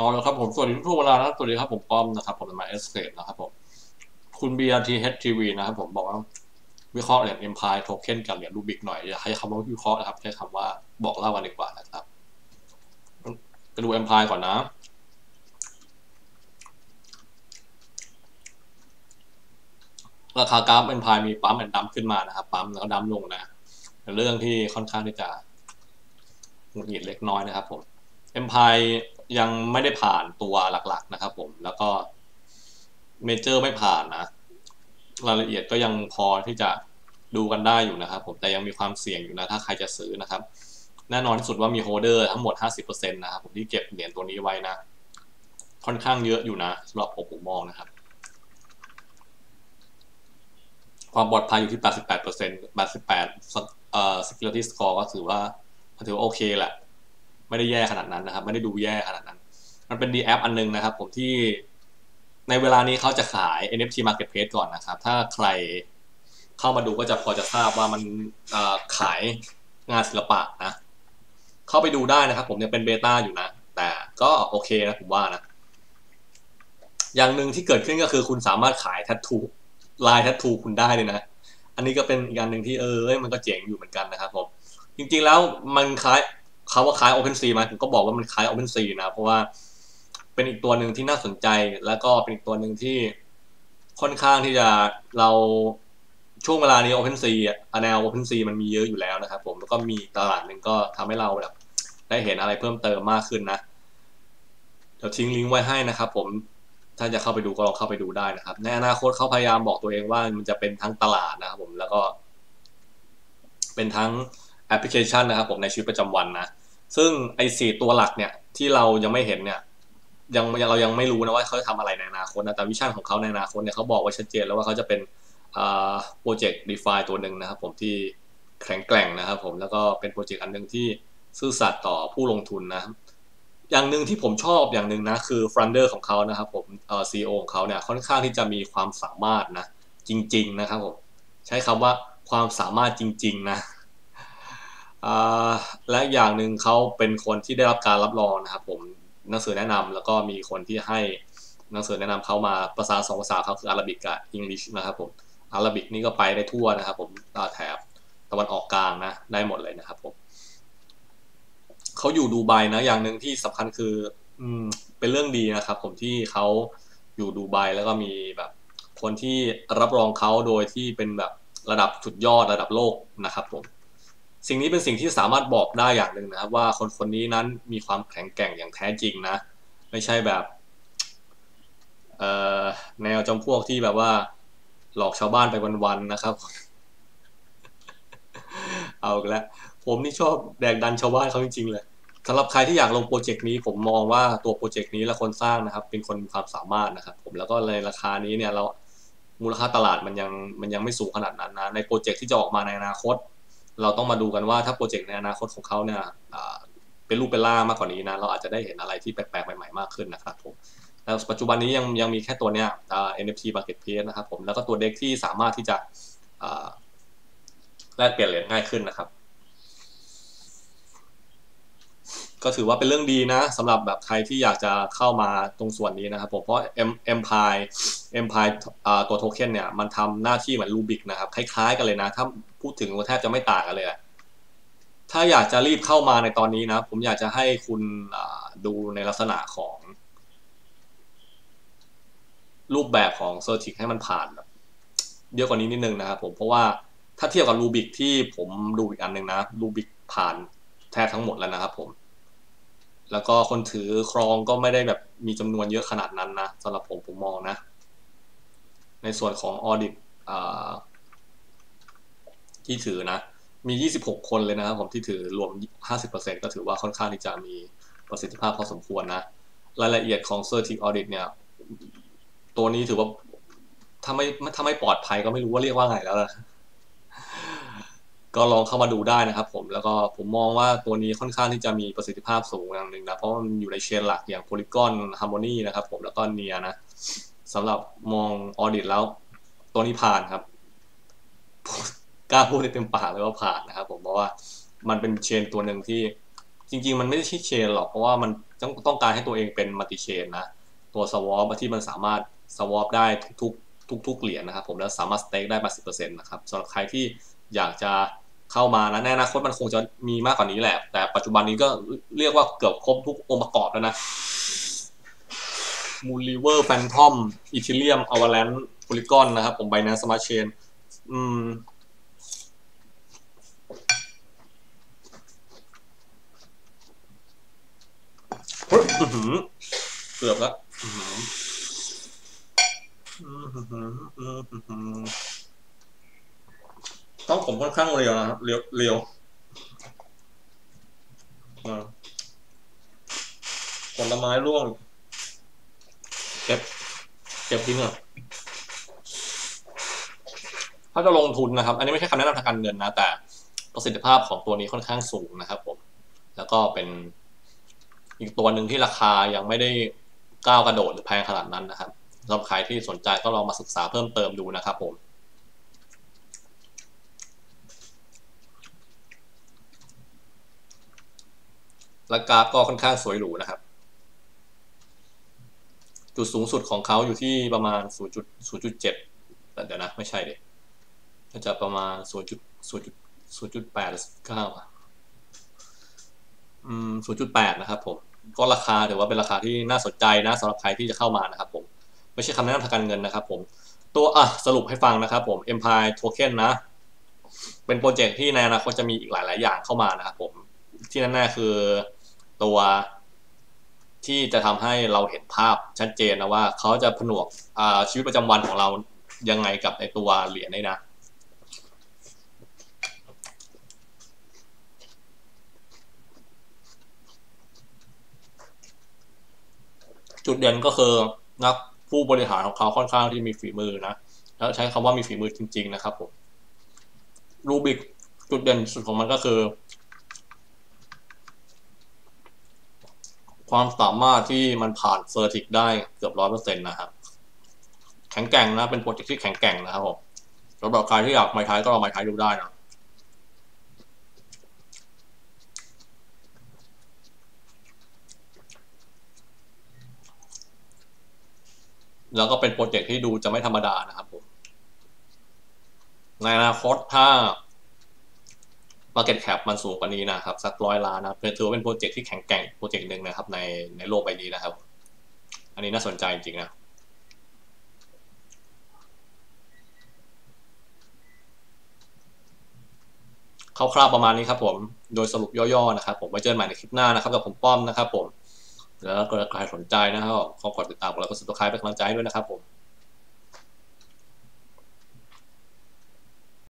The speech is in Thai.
อ๋อแล้วครับผมสวัสดีทุกเวลานะสวัสดีครับผมป้อมนะครับ ผมมาเอสเนะครับผมคุณ BRTHTV นะครับผมบอกว่าวิเคราะห์เหรียญ Empire Token กับเหรียญรูบิกหน่อยอย่าให้คำว่าวิเคราะห์นะครับใช้คำว่าบอกเล่ากันดีกว่านะครับไปดู Empire ก่อนนะราคากราฟ Empire มีปั๊มแอนดัมขึ้นมานะครับปั๊มแล้วก็ดัมลงนะเรื่องที่ค่อนข้างที่จะหงุดหงิดเล็กน้อยนะครับผม Empire ยั ยังไม่ได้ผ่านตัวหลัก ๆ นะครับ ผม แล้วก็เมเจอร์ไม่ผ่านนะ รายละเอียดก็ยังพอที่จะดูกันได้อยู่นะครับ ผม แต่ยังมีความเสี่ยงอยู่นะ ถ้าใครจะซื้อนะครับ แน่นอนที่สุดว่ามีโฮเดอร์ทั้งหมด 50%นะครับ ผมที่เก็บเหรียญตัวนี้ไว้นะ ค่อนข้างเยอะอยู่นะสำหรับผมผมมองนะครับ ความปลอดภัยอยู่ที่ 88% 88เอ่อ security score ก็ถือว่าถือว่าโอเคแหละ ไม่ได้แย่ขนาดนั้นนะครับ ไม่ได้ดูแย่ขนาดนั้น มันเป็นดีแอปอันนึงนะครับ ผมที่ในเวลานี้เขาจะขาย NFT Marketplace ก่อนนะครับ ถ้าใครเข้ามาดูก็จะพอจะทราบว่ามันขายงานศิลปะนะ เข้าไปดูได้นะครับ ผมยังเป็นเบต้าอยู่นะ แต่ก็โอเคนะผมว่านะ อย่างหนึ่งที่เกิดขึ้นก็คือคุณสามารถขายแทททูลายแทททูคุณได้เลยนะ อันนี้ก็เป็นอีกอย่างหนึ่งที่เออมันก็เจ๋งอยู่เหมือนกันนะครับผม จริงๆแล้วมันคล้าย เขาว่าคล้าย OpenSea มผมก็บอกว่ามันคล้าย OpenSea นะ เพราะว่าเป็นอีกตัวหนึ่งที่น่าสนใจ แล้วก็เป็นอีกตัวหนึ่งที่ค่อนข้างที่จะเราช่วงเวลานี้ OpenSea แนว OpenSea มันมีเยอะอยู่แล้วนะครับผมแล้วก็มีตลาดหนึ่งก็ทำให้เราแบบได้เห็นอะไรเพิ่มเติมมากขึ้นนะเดี๋ยวทิ้งลิงก์ไว้ให้นะครับผมถ้าจะเข้าไปดูก็ลองเข้าไปดูได้นะครับ ในอนาคตเขาพยายามบอกตัวเองว่ามันจะเป็นทั้งตลาดนะครับผมแล้วก็ เป็นทั้งแอปพลิเคชันนะครับผมในชีวิตประจำวันนะ ซึ่งไอ้สี่ตัวหลักเนี่ยที่เรายังไม่เห็นเนี่ยยังเรายังไม่รู้นะว่าเขาจะทำอะไรในอนาคตนะแต่ vision ของเขาในอนาคตเนี่ยเขาบอกไว้ชัดเจนแล้วว่าเขาจะเป็น project DeFi ตัวหนึ่งนะครับผมที่แข็งแกร่งนะครับผมแล้วก็เป็น project อันหนึ่งที่ซื่อสัตย์ต่อผู้ลงทุนนะอย่างหนึ่งที่ผมชอบอย่างหนึ่งนะคือฟันเดอร์ของเขานะครับผมเอ่อซีอของเขาเนี่ยค่อนข้างที่จะมีความสามารถนะจริง ๆ นะครับผมใช้คำว่าความสามารถจริง ๆ นะ และอย่างหนึ่งเขาเป็นคนที่ได้รับการรับรองนะครับผมหนังสือแนะนำแล้วก็มีคนที่ให้หนังสือแนะนำเขามาภาษาสองภาษาเขาคืออาราบิกกับอังกฤษนะครับผมอาราบิกนี่ก็ไปได้ทั่วนะครับผมแถบตะวันออกกลางนะได้หมดเลยนะครับผมเขาอยู่ดูไบนะอย่างหนึ่งที่สำคัญคือ อืมเป็นเรื่องดีนะครับ ผมที่เขาอยู่ดูไบแล้วก็มีแบบ คนที่รับรองเขาโดยที่เป็นแบบระดับสุดยอดระดับโลกนะครับผม สิ่งนี้เป็นสิ่งที่สามารถบอกได้อย่างหนึ่งนะครับ ว่าคนคนนี้นั้นมีความแข็งแกร่งอย่างแท้จริงนะ ไม่ใช่แบบแนวจำพวกที่แบบว่า หลอกชาวบ้านไปวันๆนะครับ เอาแล้วผมนี่ชอบแดกดันชาวบ้านเขาจริงๆเลยสำหรับใครที่อยากลงโปรเจกต์นี้ผมมองว่าตัวโปรเจกต์นี้และคนสร้างนะครับ เป็นคนมีความสามารถนะครับ ผมแล้วก็ในราคานี้เนี่ยเรามูลค่าตลาดมันยังมันยังไม่สูงขนาดนั้นนะในโปรเจกต์ที่จะออกมาในอนาคต เราต้องมาดูกันว่าถ้าโปรเจกต์ในอนาคตของเขาเนี่ยเป็นรูปเป็นล่ามากกว่านี้นะ เราอาจจะได้เห็นอะไรที่แปลกๆ ใหม่ๆ มากขึ้นนะครับผมแต่ปัจจุบันนี้ยังยังมีแค่ตัวเนี้ย NFT Marketplace นะครับผม แล้วก็ตัวเด็กที่สามารถที่จะแลกเปลี่ยนเหรียญง่ายขึ้นนะครับ ก็ถือว่าเป็นเรื่องดีนะสำหรับแบบใครที่อยากจะเข้ามาตรงส่วนนี้นะครับผม เพราะ M Empire Empire ตัวโทเค็นเนี่ยมันทำหน้าที่เหมือนรูบิกนะครับคล้ายๆกันเลยนะ ถ้าพูดถึงแทบจะไม่ต่างกันเลย ถ้าอยากจะรีบเข้ามาในตอนนี้นะ ผมอยากจะให้คุณดูในลักษณะของ รูปแบบของเซอร์ติกให้มันผ่านแบบเยอะกว่านี้นิดนึงนะครับผมเพราะว่าถ้าเทียบกับรูบิกที่ผมดูอีกอันหนึ่งนะรูบิกผ่านแทบทั้งหมดแล้วนะครับผมแล้วก็คนถือครองก็ไม่ได้แบบมีจำนวนเยอะขนาดนั้นนะสำหรับผมผมมองนะ ในส่วนของออดิตที่ถือนะ มี 26 คนเลยนะครับผมที่ถือรวม 50%ก็ถือว่าค่อนข้างที่จะมีประสิทธิภาพพอสมควรนะ รายละเอียดของ Certic Audit เนี่ย ตัวนี้ถือว่าถ้าไม่ถ้าไม่ปลอดภัยก็ไม่รู้ว่าเรียกว่าไงแล้วนะก็ลองเข้ามาดูได้นะครับผมแล้วก็ผมมองว่าตัวนี้ค่อนข้างที่จะมีประสิทธิภาพสูงอย่างหนึ่งนะ เพราะมันอยู่ในเชนหลักอย่าง Polygon Harmony นะครับผมแล้วก็เนียนะ สำหรับมองออดิตแล้ว ตัวนี้ผ่านครับกล้าพูดได้เต็มปากเลยว่าผ่านนะครับ ผมเพราะว่ามันเป็นเชนตัวหนึ่งที่ จริง ๆ มันไม่ใช่เชนหรอกเพราะว่ามันต้องต้องการให้ตัวเองเป็น multichain นะ ตัว swap ที่มันสามารถ swap ได้ทุกๆทุกๆเหรียญนะครับ ผมแล้วสามารถ stake ได้มาสิบเปอร์เซ็นต์นะครับสำหรับใครที่อยากจะเข้ามานะในอนาคตมันคงจะมีมากกว่านี้แหละ แต่ปัจจุบันนี้ก็เรียกว่าเกือบครบทุกองค์ประกอบแล้วนะ Moonriver Fantom Ethereum Avalanche Polygon นะครับ ผม Binance Smart Chain อืมเฮ้ยอื้อหือเกือบแล้วอื้อหืออื้อหืออื้อหือต้องผมค่อนข้างเร็วนะครับเร็วเร็วผลไม้ร่วง เก็บ เก็บทิ้งอะถ้าจะลงทุนนะครับ อันนี้ไม่ใช่คำแนะนำทางการเงินนะ แต่ประสิทธิภาพของตัวนี้ค่อนข้างสูงนะครับผม แล้วก็เป็นอีกตัวหนึ่งที่ราคายังไม่ได้ก้าวกระโดดหรือแพงขนาดนั้นนะครับสำหรับใครที่สนใจก็ลองมาศึกษาเพิ่มเติมดูนะครับผมและกราฟก็ค่อนข้างสวยหรูนะครับ จุดสูงสุดของเขาอยู่ที่ประมาณ 0.0.7แต่เดี๋ยวนะ ไม่ใช่เด็ก็จะประมาณ 0.0.0.8หรือ9อะอืม0.8 นะครับผม ก็ราคาถือว่าเป็นราคาที่น่าสนใจนะสำหรับใครที่จะเข้ามานะครับผม ไม่ใช่คำแนะนำทางการเงินนะครับผม ตัวอะสรุปให้ฟังนะครับผม Empire Token นะ เป็นโปรเจกต์ที่ในอนาคตจะมีอีกหลาย ๆ อย่างเข้ามานะครับผม ที่แน่ๆคือตัว ที่จะทำให้เราเห็นภาพชัดเจนนะว่าเขาจะผนวกชีวิตประจำวันของเรายังไงกับในตัวเหรียญนี่นะจุดเด่นก็คือนักผู้บริหารของเขาค่อนข้างที่มีฝีมือนะแล้วใช้คำว่ามีฝีมือจริง ๆ นะครับผมรูบิกจุดเด่นสุดของมันก็คือ ความสามารถที่มันผ่าน CertiK ได้เกือบร้อยเปอร์เซ็นต์นะครับแข็งแกร่งนะ เป็น project ที่แข็งแกร่งนะครับผมสำหรับใครที่อยากมาใช้ก็ลองมาใช้ดูได้นะแล้วก็เป็น project ที่ดูจะไม่ธรรมดานะครับผม ในอนาคตถ้า Market Cap มันสูงกว่านี้นะครับ สักร้อยล้านนะถือว่าเป็นโปรเจกต์ที่แข็งแกร่งโปรเจกต์หนึ่งนะครับ ในในโลกใบนี้นะครับ อันนี้น่าสนใจจริงๆนะคร่าวๆประมาณนี้ครับผมโดยสรุปย่อๆนะครับ ผมไว้เจอกันใหม่ในคลิปหน้านะครับกับผมป้อมนะครับ ผมแล้วก็ใครสนใจนะครับขอกดติดตามแล้วก็สุดท้ายเป็นกำลังใจด้วยนะครับผม